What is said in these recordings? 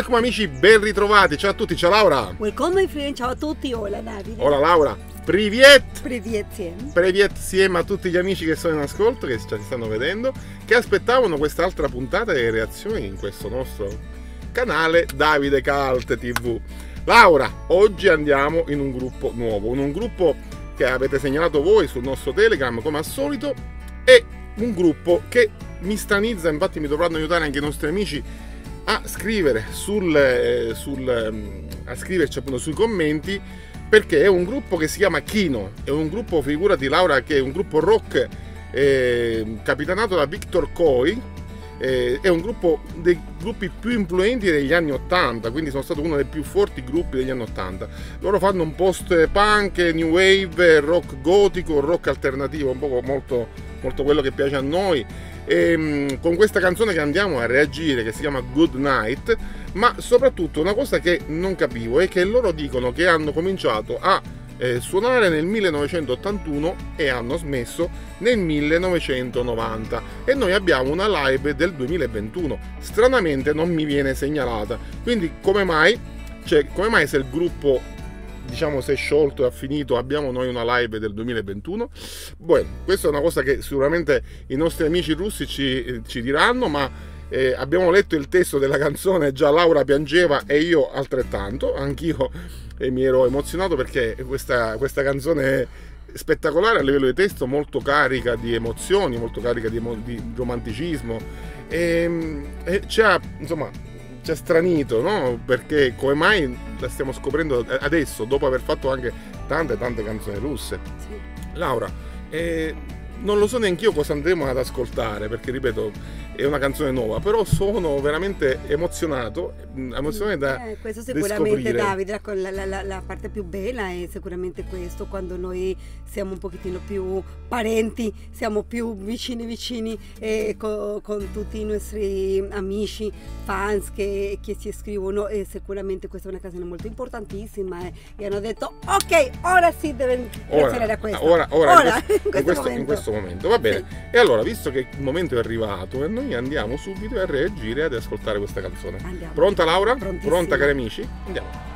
Welcome amici, ben ritrovati. Ciao a tutti, ciao Laura. Welcome my friend, ciao a tutti. Hola Davide. Hola Laura. Priviet. Privietiem. Privietiem a tutti gli amici che sono in ascolto, che ci stanno vedendo, che aspettavano quest'altra puntata e reazioni in questo nostro canale Davide Calt TV. Laura, oggi andiamo in un gruppo nuovo, in un gruppo che avete segnalato voi sul nostro Telegram come al solito e un gruppo che mi stanizza, infatti mi dovranno aiutare anche i nostri amici a scrivere sul, eh, sul, ehm, a scriverci appunto sui commenti perché è un gruppo che si chiama Kino, è un gruppo, figurati Laura, che è un gruppo rock eh, capitanato da Victor Coy, eh, è un gruppo dei gruppi più influenti degli anni 80, quindi sono stato uno dei più forti gruppi degli anni 80. Loro fanno un post punk, new wave, rock gotico, rock alternativo, un po' molto, molto quello che piace a noi e, ehm, con questa canzone che andiamo a reagire che si chiama Good Night ma soprattutto una cosa che non capivo è che loro dicono che hanno cominciato a eh, suonare nel 1981 e hanno smesso nel 1990 e noi abbiamo una live del 2021 stranamente non mi viene segnalata. Quindi come mai cioè, come mai se il gruppo diciamo si è sciolto e ha finito, abbiamo noi una live del 2021. Bueno, questa è una cosa che sicuramente i nostri amici russi ci, ci diranno, ma eh, abbiamo letto il testo della canzone, già Laura piangeva e io altrettanto, anch'io eh, mi ero emozionato perché questa, questa canzone è spettacolare a livello di testo, molto carica di emozioni, molto carica di, di romanticismo e, ehm, e c'ha, insomma, ci ha stranito, no? Perché come mai la stiamo scoprendo adesso, dopo aver fatto anche tante tante canzoni russe? Sì. Laura, eh, non lo so neanche io cosa andremo ad ascoltare, perché ripeto, è una canzone nuova, però sono veramente emozionato, mm, emozionato da eh, Questo sicuramente Davide, la, la, la, la, parte più bella è sicuramente questo, quando noi siamo un pochettino più parenti, siamo più vicini vicini eh, con, con, tutti i nostri amici, fans che, che ci scrivono e sicuramente questa è una canzone molto importantissima eh, e hanno detto ok, ora sì deve essere da questa. Ora, ora, ora in, questo, in, questo, in, questo, momento, va bene. Sì. E allora, visto che il momento è arrivato e noi noi andiamo subito a reagire ed ascoltare questa canzone. Andiamo. Pronta Laura? Pronta cari amici? Andiamo.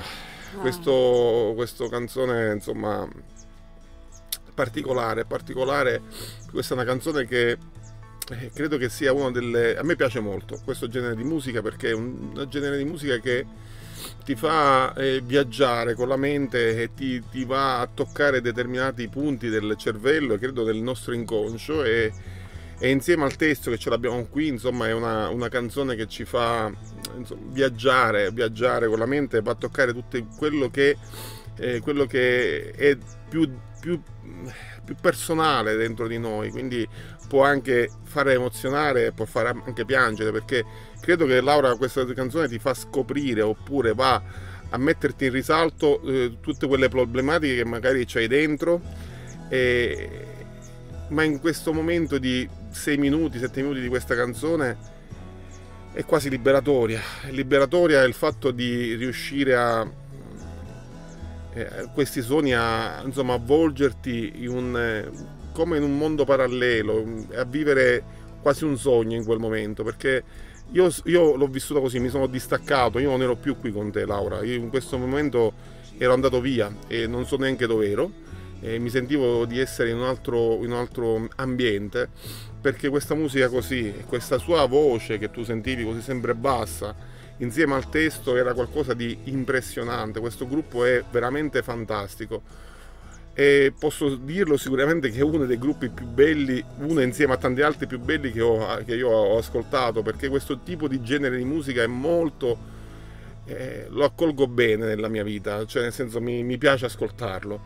Ah. questo, questo canzone insomma particolare, particolare, questa è una canzone che eh, credo che sia una delle... a me piace molto questo genere di musica perché è un, un genere di musica che ti fa eh, viaggiare con la mente e ti, ti, va a toccare determinati punti del cervello, credo del nostro inconscio e, e insieme al testo che ce l'abbiamo qui, insomma è una, una canzone che ci fa insomma, viaggiare, viaggiare con la mente, va a toccare tutto quello che, eh, quello che è più, più, più personale dentro di noi, quindi può anche fare emozionare, può fare anche piangere, perché credo che Laura questa canzone ti fa scoprire oppure va a metterti in risalto eh, tutte quelle problematiche che magari c'hai dentro, e... ma in questo momento di 6 minuti, 7 minuti di questa canzone è quasi liberatoria. Liberatoria è il fatto di riuscire a eh, questi suoni a insomma avvolgerti in un come in un mondo parallelo, a vivere quasi un sogno in quel momento, perché io, io l'ho vissuto così, mi sono distaccato, io non ero più qui con te Laura, io in questo momento ero andato via e non so neanche dove ero, mi sentivo di essere in un, altro, in un altro ambiente, perché questa musica così, questa sua voce che tu sentivi così sempre bassa, insieme al testo era qualcosa di impressionante, questo gruppo è veramente fantastico e posso dirlo sicuramente che è uno dei gruppi più belli, uno insieme a tanti altri più belli che, ho, che io ho ascoltato, perché questo tipo di genere di musica è molto... Eh, lo accolgo bene nella mia vita, cioè nel senso mi, mi piace ascoltarlo.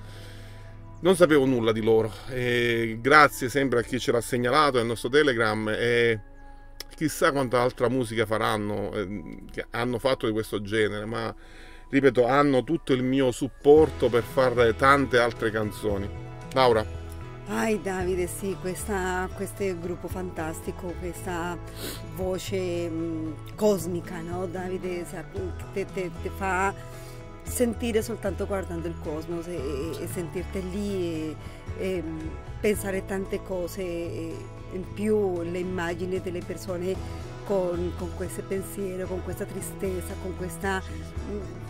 Non sapevo nulla di loro, e grazie sempre a chi ce l'ha segnalato nel nostro Telegram e chissà quanta altra musica faranno, eh, che hanno fatto di questo genere, ma ripeto, hanno tutto il mio supporto per fare tante altre canzoni. Laura. Ai Davide, sì, questa, questo gruppo fantastico, questa voce mh, mm, cosmica, no? Davide ti fa sentire soltanto guardando il cosmos e, e sentirti lì e, e, mm, pensare tante cose, in più le immagini delle persone con, con questo pensiero, con questa tristezza, con questa mm,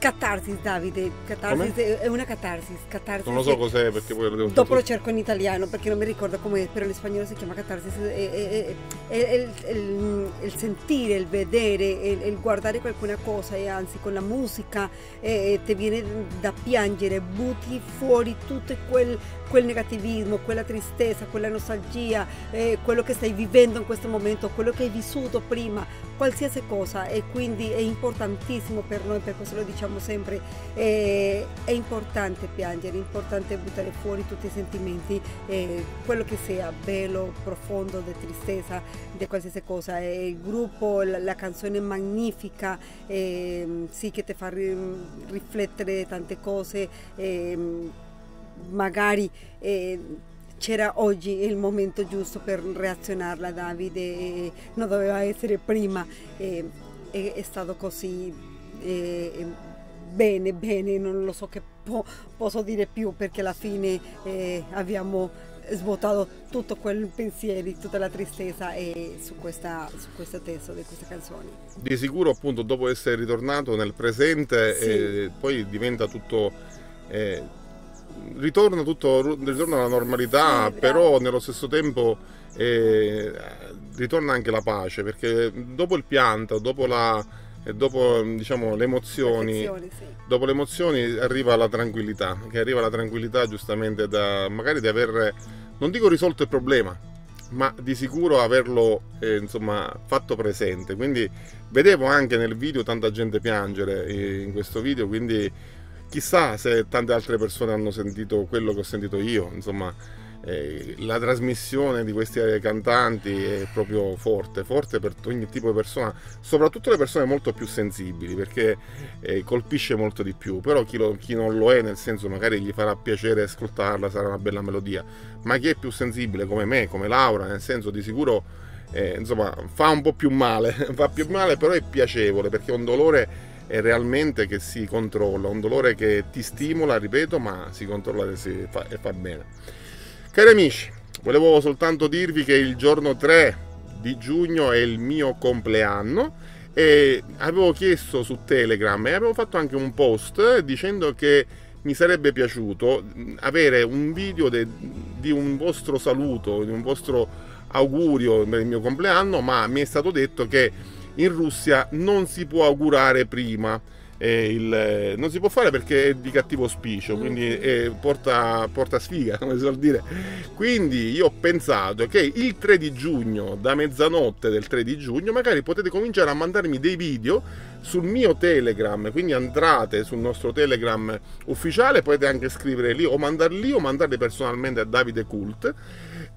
Catarsis, Davide. Catarsis è una catarsis, catarsis. Non lo so cos'è perché poi lo devo Dopo lo cerco in italiano perché non mi ricordo come, però in spagnolo si chiama catarsis. È, è, è, il, il, il, sentire, il vedere, il, il, guardare qualcuna cosa e anzi con la musica ti viene da piangere, butti fuori tutto quel, quel negativismo, quella tristezza, quella nostalgia, eh, quello che stai vivendo in questo momento, quello che hai vissuto prima, qualsiasi cosa e quindi è importantissimo per noi, per questo lo diciamo sempre, eh, è importante piangere, è importante buttare fuori tutti i sentimenti, eh, quello che sia bello, profondo, di tristezza, di qualsiasi cosa. il gruppo, la, la canzone magnifica, ehm, sì che ti fa riflettere tante cose ehm, magari eh, c'era oggi il momento giusto per reazionarla Davide, non doveva essere prima, e, è stato così e, bene, bene, non lo so che po- posso dire più perché alla fine eh, abbiamo svuotato tutto quel pensiero, tutta la tristezza e su, questa, su questo testo di queste canzoni. Di sicuro appunto dopo essere ritornato nel presente sì. eh, poi diventa tutto... Eh, ritorna tutto ritorna alla normalità, sì, però nello stesso tempo eh, ritorna anche la pace, perché dopo il pianto, dopo la dopo diciamo, le emozioni, sì. dopo le emozioni arriva la tranquillità, che arriva la tranquillità giustamente da magari di aver non dico risolto il problema, ma di sicuro averlo eh, insomma, fatto presente. Quindi vedevo anche nel video tanta gente piangere eh, in questo video, quindi chissà se tante altre persone hanno sentito quello che ho sentito io, insomma eh, la trasmissione di questi cantanti è proprio forte, forte per ogni tipo di persona, soprattutto le persone molto più sensibili perché eh, colpisce molto di più, però chi, lo, chi, non lo è nel senso magari gli farà piacere ascoltarla, sarà una bella melodia, ma chi è più sensibile come me, come Laura, nel senso di sicuro eh, insomma fa un po' più male, fa più male però è piacevole perché è un dolore è realmente che si controlla, un dolore che ti stimola, ripeto, ma si controlla e, si fa, e fa bene. Cari amici, volevo soltanto dirvi che il giorno 3 di giugno è il mio compleanno e avevo chiesto su Telegram e avevo fatto anche un post dicendo che mi sarebbe piaciuto avere un video de, di un vostro saluto, di un vostro augurio per il mio compleanno, ma mi è stato detto che in Russia non si può augurare prima. Il, non si può fare perché è di cattivo auspicio, quindi è, porta, porta, sfiga, come si suol dire. Quindi io ho pensato che il 3 di giugno, da mezzanotte del 3 di giugno, magari potete cominciare a mandarmi dei video sul mio Telegram, quindi andate sul nostro Telegram ufficiale, potete anche scrivere lì o mandarli o mandarli personalmente a Davide Cult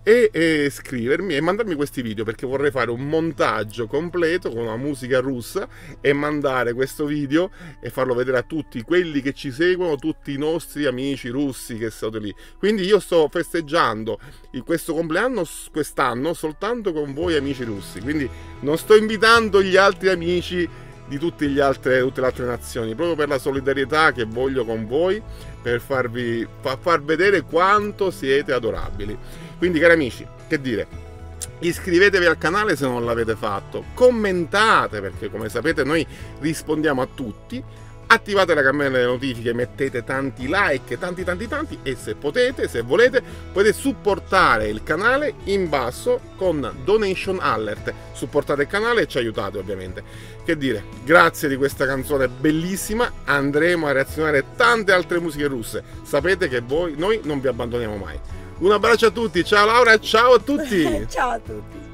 e, e, scrivermi e mandarmi questi video perché vorrei fare un montaggio completo con una musica russa e mandare questo video e farlo vedere a tutti quelli che ci seguono, tutti i nostri amici russi che sono lì. Quindi io sto festeggiando questo compleanno quest'anno soltanto con voi amici russi, quindi non sto invitando gli altri amici di tutte le altre nazioni, proprio per la solidarietà che voglio con voi, per farvi far vedere quanto siete adorabili. Quindi cari amici, che dire, iscrivetevi al canale se non l'avete fatto, commentate perché come sapete noi rispondiamo a tutti, attivate la campanella delle notifiche, mettete tanti like, tanti tanti tanti e se potete, se volete, potete supportare il canale in basso con donation alert. Supportate il canale e ci aiutate ovviamente. Che dire, grazie di questa canzone bellissima, andremo a reazionare tante altre musiche russe. Sapete che voi, noi non vi abbandoniamo mai. Un abbraccio a tutti, ciao Laura, ciao a tutti. ciao a tutti.